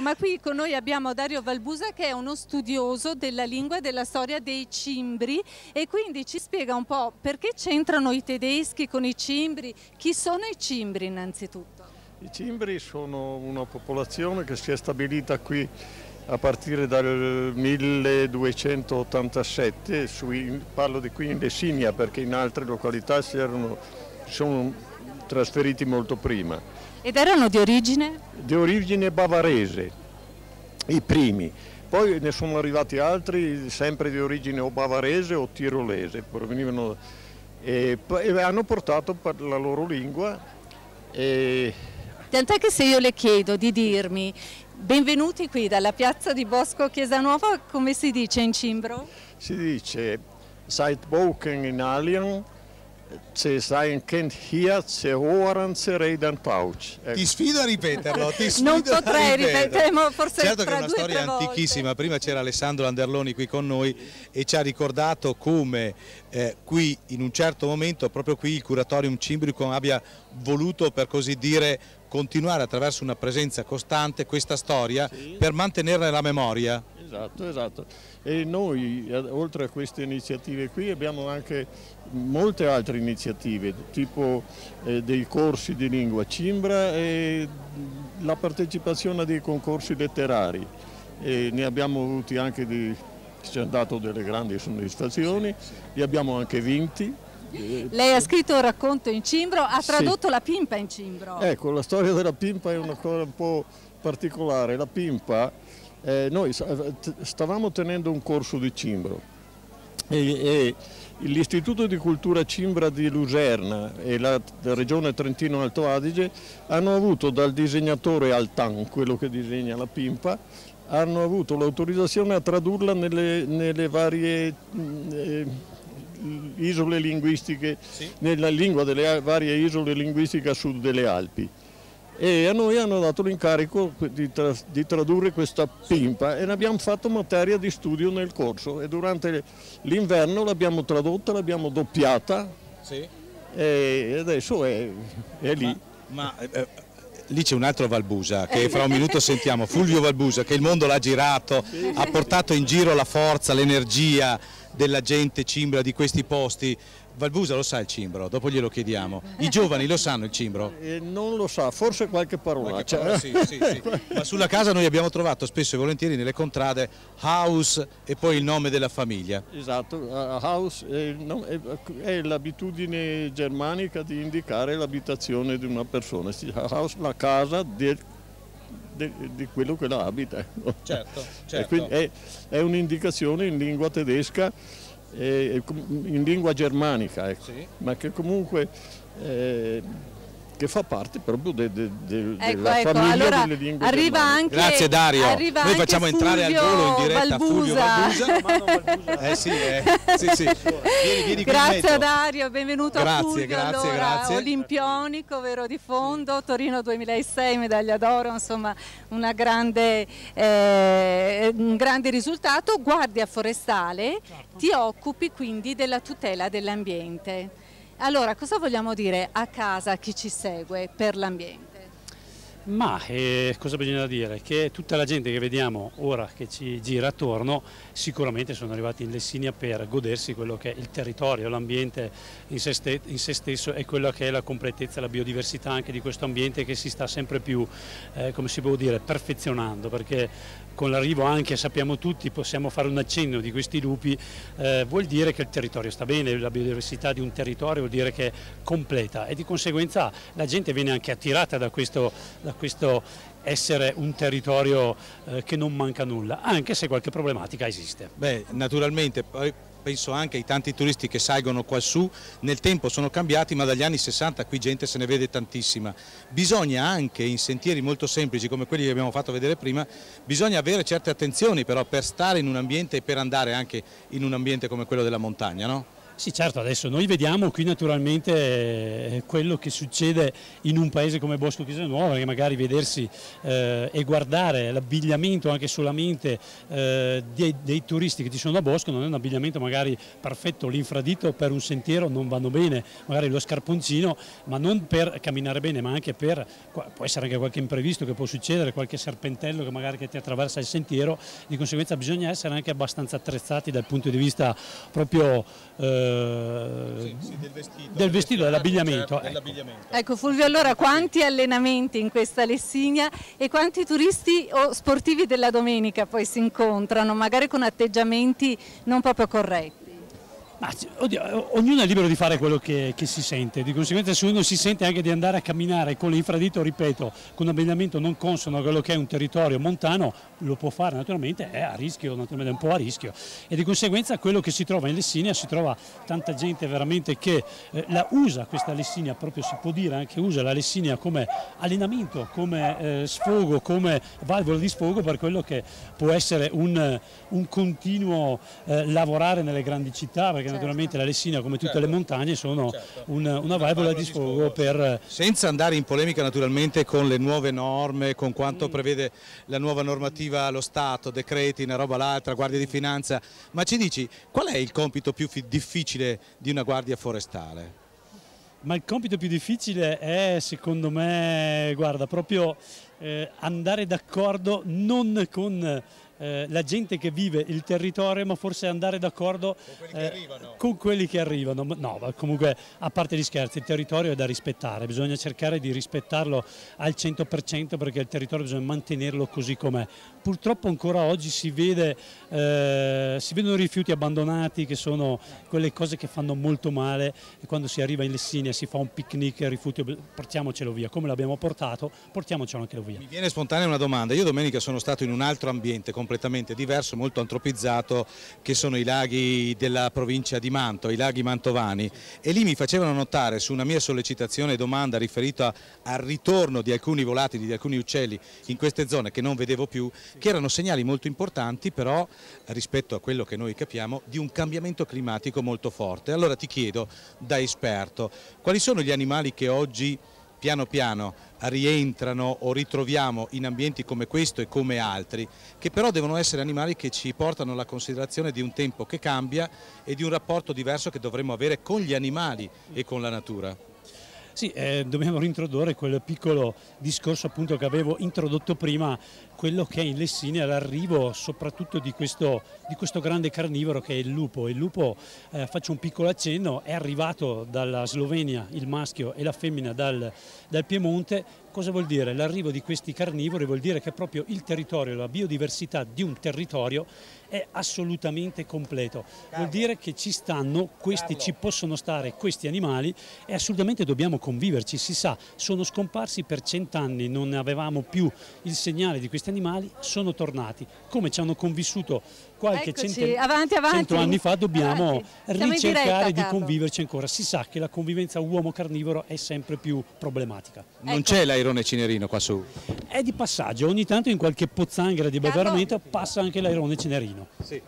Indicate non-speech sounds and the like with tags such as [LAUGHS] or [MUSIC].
Ma qui con noi abbiamo Dario Valbusa che è uno studioso della lingua e della storia dei cimbri e quindi ci spiega un po' perché c'entrano i tedeschi con i cimbri, chi sono i cimbri innanzitutto? I cimbri sono una popolazione che si è stabilita qui a partire dal 1287, sui, parlo di qui in Lessinia perché in altre località si, erano, sono trasferiti molto prima. Ed erano di origine? Di origine bavarese, i primi. Poi ne sono arrivati altri sempre di origine o bavarese o tirolese, provenivano e, e hanno portato la loro lingua. E... Tant'è che se io le chiedo di dirmi benvenuti qui dalla piazza di Bosco Chiesa Nuova, come si dice in cimbro? Si dice Seit Boken in Alien, se sai che hier se oran se redan pauc. Ecco. Ti sfido a ripeterlo, ti sfido Non potrei ripeterlo, forse Certo che è una storia volte. antichissima, prima c'era Alessandro Anderloni qui con noi e ci ha ricordato come eh, qui in un certo momento, proprio qui il Curatorium Cimbricum abbia voluto per così dire continuare attraverso una presenza costante questa storia sì. per mantenerla nella memoria. Esatto, esatto. E noi, oltre a queste iniziative qui, abbiamo anche molte altre iniziative, tipo eh, dei corsi di lingua cimbra e la partecipazione a dei concorsi letterari. E ne abbiamo avuti anche di, ci hanno dato delle grandi soddisfazioni, li abbiamo anche vinti. Lei ha scritto un racconto in cimbro, ha tradotto sì. la pimpa in cimbro. Ecco, la storia della pimpa è una cosa un po' particolare. La pimpa, eh, noi stavamo tenendo un corso di cimbro e, e l'Istituto di Cultura Cimbra di Luserna e la, Regione Trentino Alto Adige hanno avuto dal disegnatore Altan, quello che disegna la pimpa, hanno avuto l'autorizzazione a tradurla nelle, nelle varie eh, isole linguistiche, sì. nella lingua delle varie isole linguistiche a sud delle Alpi e a noi hanno dato l'incarico di, tra, di, tradurre questa pimpa e ne abbiamo fatto materia di studio nel corso e durante l'inverno l'abbiamo tradotta, l'abbiamo doppiata sì. e adesso è, è lì. Ma, ma eh, lì c'è un altro Valbusa che fra un [LAUGHS] minuto sentiamo, Fulvio Valbusa che il mondo l'ha girato, sì. ha portato in giro la forza, l'energia della gente cimbra di questi posti Valbusa lo sa il cimbro, dopo glielo chiediamo. I giovani lo sanno il cimbro? Eh, non lo sa, forse qualche parolaccia. Qualche parola, sì, sì, sì. [LAUGHS] Ma sulla casa noi abbiamo trovato spesso e volentieri nelle contrade house e poi il nome della famiglia. Esatto, uh, house è, è l'abitudine germanica di indicare l'abitazione di una persona. House, la casa del di quello che la abita. Certo, certo. È, è un'indicazione in lingua tedesca eh, in lingua germanica, ecco, sì. ma che comunque eh, che fa parte proprio de, de, de, ecco, della ecco. famiglia allora, delle lingue arriva anche, Grazie Dario, arriva noi facciamo Fulvio entrare al volo in diretta Valbusa. Fulvio Valbusa. [LAUGHS] eh sì, eh. sì, sì. [LAUGHS] Vieni, vieni grazie a Dario, benvenuto grazie, a Fulvio, grazie, allora, grazie. olimpionico, vero di fondo, Torino 2006, medaglia d'oro, insomma grande, eh, un grande risultato, guardia forestale, certo. ti occupi quindi della tutela dell'ambiente. Allora, cosa vogliamo dire a casa chi ci segue per l'ambiente? Ma eh, cosa bisogna dire? Che tutta la gente che vediamo ora che ci gira attorno sicuramente sono arrivati in Lessinia per godersi quello che è il territorio, l'ambiente in, in, se stesso e quella che è la completezza, la biodiversità anche di questo ambiente che si sta sempre più, eh, come si può dire, perfezionando perché con l'arrivo anche, sappiamo tutti, possiamo fare un accenno di questi lupi, eh, vuol dire che il territorio sta bene, la biodiversità di un territorio vuol dire che è completa e di conseguenza la gente viene anche attirata da questo, da questo essere un territorio eh, che non manca nulla, anche se qualche problematica esiste. Beh, naturalmente, poi penso anche ai tanti turisti che salgono qua su, nel tempo sono cambiati ma dagli anni 60 qui gente se ne vede tantissima. Bisogna anche in sentieri molto semplici come quelli che abbiamo fatto vedere prima, bisogna avere certe attenzioni però per stare in un ambiente e per andare anche in un ambiente come quello della montagna, no? Sì, certo, adesso noi vediamo qui naturalmente eh, quello che succede in un paese come Bosco Chiesa Nuova, che magari vedersi eh, e guardare l'abbigliamento anche solamente eh, dei, dei, turisti che ci sono a Bosco non è un abbigliamento magari perfetto, l'infradito per un sentiero non vanno bene, magari lo scarponcino, ma non per camminare bene, ma anche per, può essere anche qualche imprevisto che può succedere, qualche serpentello che magari che ti attraversa il sentiero, di conseguenza bisogna essere anche abbastanza attrezzati dal punto di vista proprio... Eh, sì, sì, del vestito, del vestito dell'abbigliamento. Certo, ecco. ecco Fulvio, allora quanti allenamenti in questa Lessigna e quanti turisti o sportivi della domenica poi si incontrano, magari con atteggiamenti non proprio corretti? Ma, oddio, ognuno è libero di fare quello che, che, si sente, di conseguenza se uno si sente anche di andare a camminare con l'infradito, ripeto, con un abbigliamento non consono a quello che è un territorio montano, lo può fare naturalmente, è a rischio, naturalmente è un po' a rischio. E di conseguenza quello che si trova in Lessinia, si trova tanta gente veramente che eh, la usa questa Lessinia, proprio si può dire anche usa la Lessinia come allenamento, come eh, sfogo, come valvola di sfogo per quello che può essere un, un continuo eh, lavorare nelle grandi città, perché certo. naturalmente la Lessina come tutte certo. le montagne sono certo. una, una valvola di sfogo per... Senza andare in polemica naturalmente con le nuove norme, con quanto mm. prevede la nuova normativa allo Stato, decreti, una roba l'altra, guardia di finanza, ma ci dici qual è il compito più difficile di una guardia forestale? Ma il compito più difficile è secondo me, guarda, proprio eh, andare d'accordo non con eh, la gente che vive il territorio ma forse andare d'accordo con, con, quelli che arrivano. No, comunque a parte gli scherzi, il territorio è da rispettare, bisogna cercare di rispettarlo al 100% perché il territorio bisogna mantenerlo così com'è. Purtroppo ancora oggi si, vede, eh, si vedono rifiuti abbandonati che sono quelle cose che fanno molto male e quando si arriva in Lessinia si fa un picnic, rifiuti, portiamocelo via, come l'abbiamo portato, portiamocelo anche via. Mi viene spontanea una domanda, io domenica sono stato in un altro ambiente completamente diverso, molto antropizzato, che sono i laghi della provincia di Manto, i laghi mantovani, e lì mi facevano notare su una mia sollecitazione e domanda riferita al ritorno di alcuni volatili, di alcuni uccelli in queste zone che non vedevo più, che erano segnali molto importanti però rispetto a quello che noi capiamo di un cambiamento climatico molto forte. Allora ti chiedo da esperto, quali sono gli animali che oggi piano piano rientrano o ritroviamo in ambienti come questo e come altri, che però devono essere animali che ci portano alla considerazione di un tempo che cambia e di un rapporto diverso che dovremmo avere con gli animali e con la natura. Sì, eh, dobbiamo rintrodurre quel piccolo discorso appunto che avevo introdotto prima, quello che è in Lessine l'arrivo soprattutto di questo, di questo, grande carnivoro che è il lupo. Il lupo, eh, faccio un piccolo accenno, è arrivato dalla Slovenia, il maschio e la femmina dal, dal Piemonte, Cosa vuol dire? L'arrivo di questi carnivori vuol dire che proprio il territorio, la biodiversità di un territorio è assolutamente completo. Vuol dire che ci stanno, questi ci possono stare, questi animali e assolutamente dobbiamo conviverci. Si sa, sono scomparsi per cent'anni, non avevamo più il segnale di questi animali, sono tornati. Come ci hanno convissuto qualche cento, avanti, avanti. cento anni fa, dobbiamo ricercare di conviverci ancora. Si sa che la convivenza uomo-carnivoro è sempre più problematica. Non ecco. c'è l'airone cinerino qua su? È di passaggio, ogni tanto in qualche pozzanghera di beveramento passa anche l'airone cinerino. Sì.